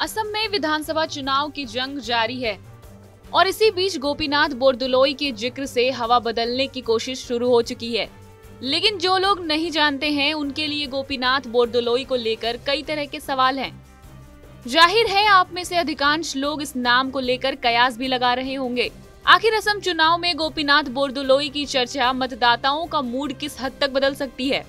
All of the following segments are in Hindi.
असम में विधानसभा चुनाव की जंग जारी है। और इसी बीच गोपीनाथ बोरदुलोई के ज़िक्र से हवा बदलने की कोशिश शुरू हो चुकी है। लेकिन जो लोग नहीं जानते हैं, उनके लिए गोपीनाथ बोरदुलोई को लेकर कई तरह के सवाल हैं। ज़ाहिर है, आप में से अधिकांश लोग इस नाम को लेकर कयास भी लगा रहे होंगे। आखिर असम चुनाव में गोपीनाथ बोरदुलोई की चर्चा मतदाताओं का मूड किस हद तक बदल सकती है?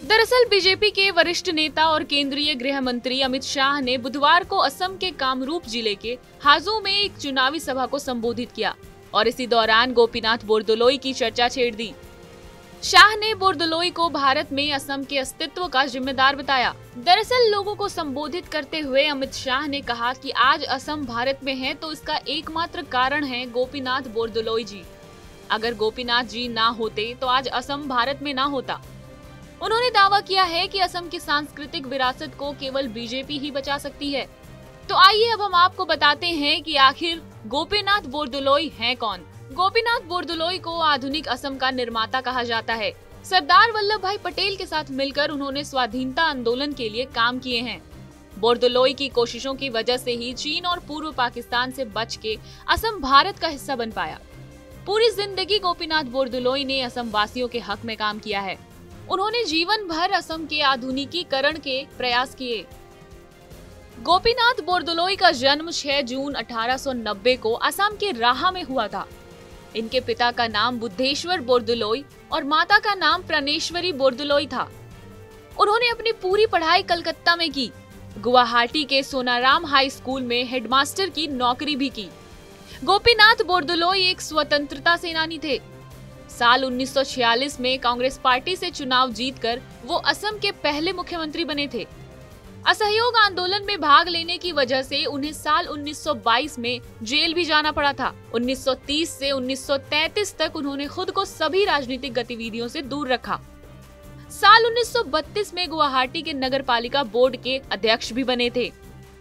दरअसल बीजेपी के वरिष्ठ नेता और केंद्रीय गृह मंत्री अमित शाह ने बुधवार को असम के कामरूप ज़िले के हाजू में एक चुनावी सभा को संबोधित किया और इसी दौरान गोपीनाथ बोरदोलोई की चर्चा छेड़ दी। शाह ने बोरदोलोई को भारत में असम के अस्तित्व का जिम्मेदार बताया। दरअसल लोगों को संबोधित करते हुए अमित शाह ने कहा कि आज असम भारत में है तो इसका एकमात्र कारण है गोपीनाथ बोरदोलोई जी। अगर गोपीनाथ जी ना होते तो आज असम भारत में ना होता। उन्होंने दावा किया है कि असम की सांस्कृतिक विरासत को केवल बीजेपी ही बचा सकती है। तो आइए अब हम आपको बताते हैं कि आखिर गोपीनाथ बोरदुलोई हैं कौन? गोपीनाथ बोरदुलोई को आधुनिक असम का निर्माता कहा जाता है। सरदार वल्लभ भाई पटेल के साथ मिलकर उन्होंने स्वाधीनता आंदोलन के लिए काम किए हैं। बोरदुलोई की कोशिशों की वजह से ही चीन और पूर्व पाकिस्तान से बच के असम भारत का हिस्सा बन पाया। पूरी ज़िंदगी गोपीनाथ बोरदुलोई ने असम वासियों के हक में काम किया है। उन्होंने जीवन भर असम के आधुनिकीकरण के प्रयास किए। गोपीनाथ बोरदोलोई का जन्म 6 जून 1890 को असम के राहा में हुआ था। इनके पिता का नाम बुद्धेश्वर बोरदुलोई और माता का नाम प्राणेश्वरी बोरदुलोई था। उन्होंने अपनी पूरी पढ़ाई कलकत्ता में की। गुवाहाटी के सोनाराम हाई स्कूल में हेडमास्टर की नौकरी भी की। गोपीनाथ बोरदुलोई एक स्वतंत्रता सेनानी थे। साल 1946 में कांग्रेस पार्टी से चुनाव जीतकर वो असम के पहले मुख्यमंत्री बने थे। असहयोग आंदोलन में भाग लेने की वजह से उन्हें साल 1922 में जेल भी जाना पड़ा था। 1930 से 1933 तक उन्होंने खुद को सभी राजनीतिक गतिविधियों से दूर रखा। साल 1932 में गुवाहाटी के नगर पालिका बोर्ड के अध्यक्ष भी बने थे।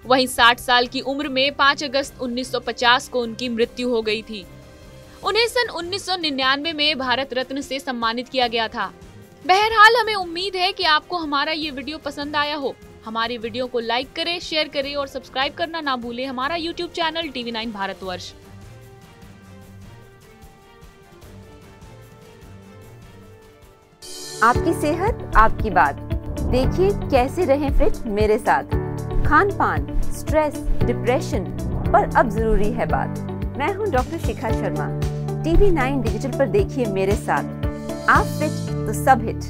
वहीं 60 साल की उम्र में 5 अगस्त 1950 को उनकी मृत्यु हो गई थी। उन्हें सन 1999 में भारत रत्न से सम्मानित किया गया था। बहरहाल, हमें उम्मीद है कि आपको हमारा ये वीडियो पसंद आया हो। हमारी वीडियो को लाइक करें, शेयर करें और सब्सक्राइब करना ना भूलें हमारा YouTube channel TV nine Bharatvarsh आपकी सेहत, आपकी बात। देखिए कैसे रहें फिट मेरे साथ। खान पान स्ट्रेस डिप्रेशन पर अब ज़रूरी है बात। मैं हूँ doctor Shikha Sharma. TV nine digital पर देखिए मेरे साथ। आप फिट तो सब हिट।